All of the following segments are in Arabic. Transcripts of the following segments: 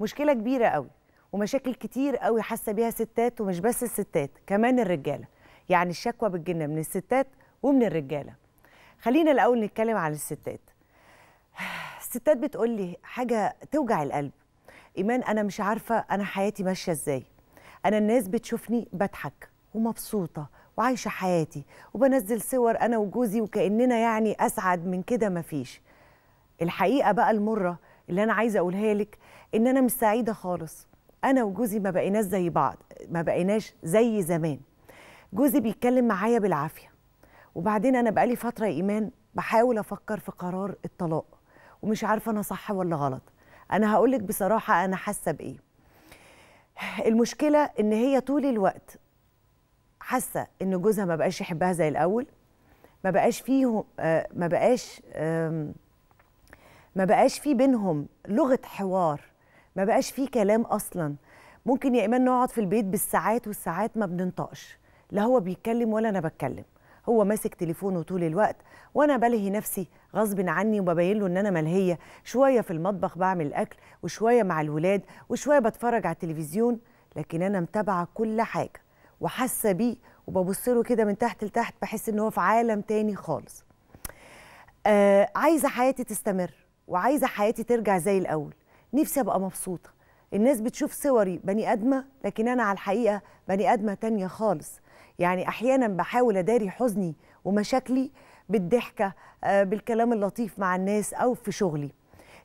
مشكلة كبيرة قوي ومشاكل كتير قوي حاسة بيها ستات ومش بس الستات كمان الرجالة. يعني الشكوى بتجينا من الستات ومن الرجالة. خلينا الأول نتكلم عن الستات. الستات بتقول لي حاجة توجع القلب. إيمان أنا مش عارفة أنا حياتي ماشية إزاي. أنا الناس بتشوفني بضحك ومبسوطة وعايشة حياتي وبنزل صور أنا وجوزي وكأننا يعني أسعد من كده مفيش. الحقيقة بقى المرة اللي أنا عايزة أقولها لك إن أنا مش سعيدة خالص. أنا وجوزي ما بقيناش زي بعض ما بقيناش زي زمان. جوزي بيتكلم معايا بالعافية. وبعدين أنا بقالي فترة يا إيمان بحاول أفكر في قرار الطلاق. ومش عارفة أنا صح ولا غلط. أنا هقولك بصراحة أنا حاسة بإيه. المشكلة إن هي طول الوقت حاسة إن جوزها ما بقاش يحبها زي الأول. ما بقاش فيه آه، ما بقاش ما بقاش في بينهم لغة حوار ما بقاش في كلام أصلا. ممكن يا ايمان نقعد في البيت بالساعات والساعات ما بننطقش. لا هو بيتكلم ولا أنا بتكلم. هو ماسك تليفونه طول الوقت وأنا بلهي نفسي غصب عني وببين له إن أنا ملهية. شوية في المطبخ بعمل أكل وشوية مع الولاد وشوية بتفرج على التلفزيون لكن أنا متابعة كل حاجة وحاسة بيه وببص له كده من تحت لتحت بحس إن هو في عالم تاني خالص. آه عايزة حياتي تستمر. وعايزة حياتي ترجع زي الأول. نفسي أبقى مبسوطة. الناس بتشوف صوري بني أدمة لكن أنا على الحقيقة بني أدمة تانية خالص. يعني أحيانا بحاول أداري حزني ومشاكلي بالضحكة آه بالكلام اللطيف مع الناس أو في شغلي.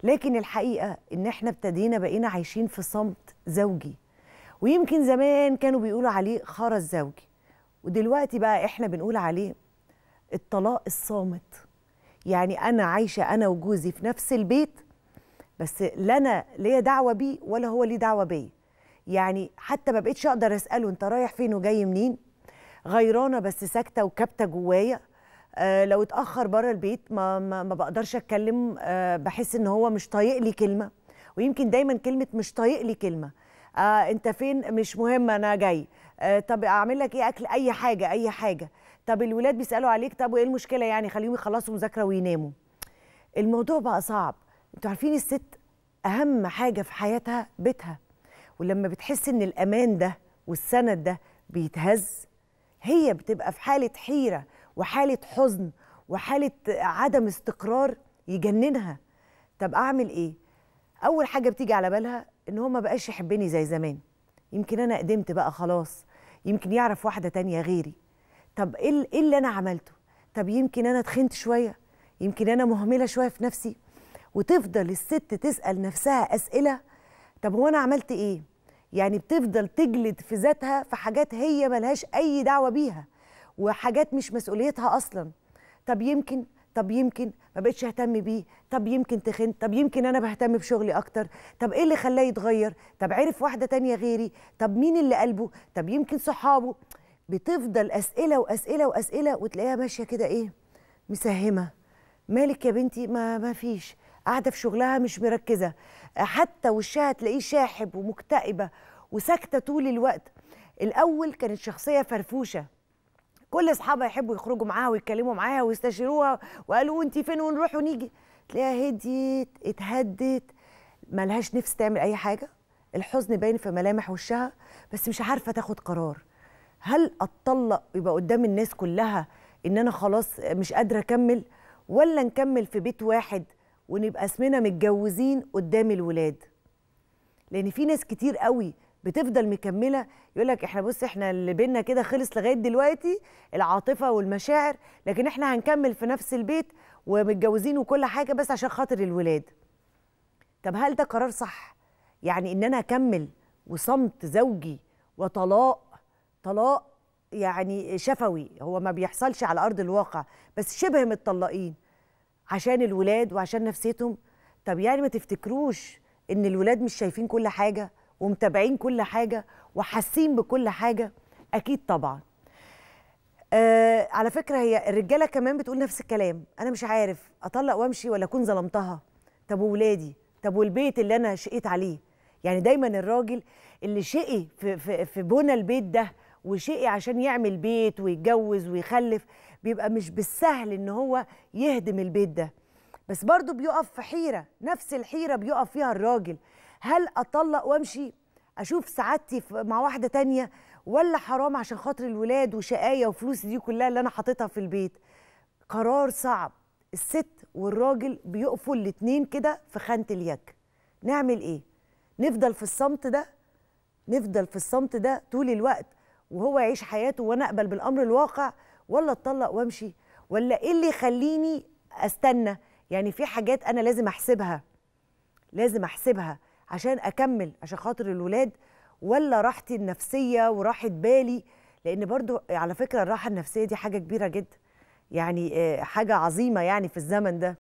لكن الحقيقة إن إحنا ابتدينا بقينا عايشين في صمت زوجي. ويمكن زمان كانوا بيقولوا عليه خرز زوجي. ودلوقتي بقى إحنا بنقول عليه الطلاق الصامت. يعني أنا عايشة أنا وجوزي في نفس البيت بس لا أنا ليا دعوة بيه ولا هو ليه دعوة بيا. يعني حتى ما بقتش أقدر أسأله أنت رايح فين وجاي منين غيرانة بس ساكتة وكابتة جوايا. آه لو اتأخر بره البيت ما, ما, ما بقدرش أتكلم آه بحس إن هو مش طايق لي كلمة ويمكن دايما كلمة مش طايق لي كلمة. آه أنت فين؟ مش مهم أنا جاي. آه طب أعمل لك إيه؟ أكل أي حاجة أي حاجة. طب الولاد بيسألوا عليك طب وايه المشكلة يعني؟ خليهم يخلصوا مذاكرة ويناموا. الموضوع بقى صعب. أنتوا عارفين الست أهم حاجة في حياتها بيتها. ولما بتحس إن الأمان ده والسند ده بيتهز هي بتبقى في حالة حيرة وحالة حزن وحالة عدم استقرار يجننها. طب أعمل إيه؟ أول حاجة بتيجي على بالها إن هو ما بقاش يحبني زي زمان. يمكن أنا قدمت بقى خلاص. يمكن يعرف واحدة تانية غيري. طب إيه إيه اللي أنا عملته؟ طب يمكن أنا تخنت شوية يمكن أنا مهملة شوية في نفسي وتفضل الست تسأل نفسها أسئلة. طب هو أنا عملت إيه؟ يعني بتفضل تجلد في ذاتها في حاجات هي ملهاش أي دعوة بيها وحاجات مش مسؤوليتها أصلا. طب يمكن طب يمكن ما بقتش أهتم بيه طب يمكن تخن طب يمكن أنا بهتم بشغلي أكتر. طب إيه اللي خلاه يتغير؟ طب عرف واحدة تانية غيري؟ طب مين اللي قلبه؟ طب يمكن صحابه؟ بتفضل أسئلة وأسئلة وأسئلة وتلاقيها ماشية كده إيه مسهمة. مالك يا بنتي؟ ما ما فيش. قاعدة في شغلها مش مركزة. حتى وشها تلاقيه شاحب ومكتئبة وساكتة طول الوقت. الأول كانت شخصية فرفوشة. كل أصحابها يحبوا يخرجوا معاها ويتكلموا معاها ويستشيروها وقالوا انت فين ونروح ونيجي. تلاقيها هديت اتهدت. ملهاش نفس تعمل أي حاجة. الحزن باين في ملامح وشها بس مش عارفة تاخد قرار. هل أتطلق يبقى قدام الناس كلها إن أنا خلاص مش قادرة أكمل؟ ولا نكمل في بيت واحد ونبقى اسمنا متجوزين قدام الولاد؟ لأن في ناس كتير قوي بتفضل مكملة يقول لك إحنا بص إحنا اللي بينا كده خلص لغاية دلوقتي العاطفة والمشاعر لكن إحنا هنكمل في نفس البيت ومتجوزين وكل حاجة بس عشان خاطر الولاد. طب هل ده قرار صح؟ يعني إن أنا أكمل وصمت زوجي وطلاق طلاق يعني شفوي هو ما بيحصلش على أرض الواقع بس شبه متطلقين عشان الولاد وعشان نفسيتهم. طب يعني ما تفتكروش إن الولاد مش شايفين كل حاجة ومتابعين كل حاجة وحاسين بكل حاجة؟ أكيد طبعا. آه على فكرة هي الرجالة كمان بتقول نفس الكلام. أنا مش عارف أطلق وأمشي ولا أكون ظلمتها؟ طب وولادي؟ طب والبيت اللي أنا شقيت عليه؟ يعني دايما الراجل اللي شقي في في في بنى البيت ده وشقي عشان يعمل بيت ويتجوز ويخلف بيبقى مش بالسهل إن هو يهدم البيت ده. بس برضه بيقف في حيرة نفس الحيرة بيقف فيها الراجل. هل أطلق وأمشي؟ أشوف سعادتي مع واحدة تانية؟ ولا حرام عشان خاطر الولاد وشقاية وفلوسي دي كلها اللي أنا حاططها في البيت؟ قرار صعب. الست والراجل بيقفوا الاتنين كده في خانة اليك. نعمل إيه؟ نفضل في الصمت ده؟ نفضل في الصمت ده طول الوقت. وهو يعيش حياته وأنا أقبل بالأمر الواقع ولا أتطلق وأمشي؟ ولا إيه اللي يخليني أستنى؟ يعني في حاجات أنا لازم أحسبها لازم أحسبها عشان أكمل عشان خاطر الولاد ولا راحتي النفسية وراحة بالي؟ لأن برضو على فكرة الراحة النفسية دي حاجة كبيرة جدا يعني آه، حاجة عظيمة يعني في الزمن ده.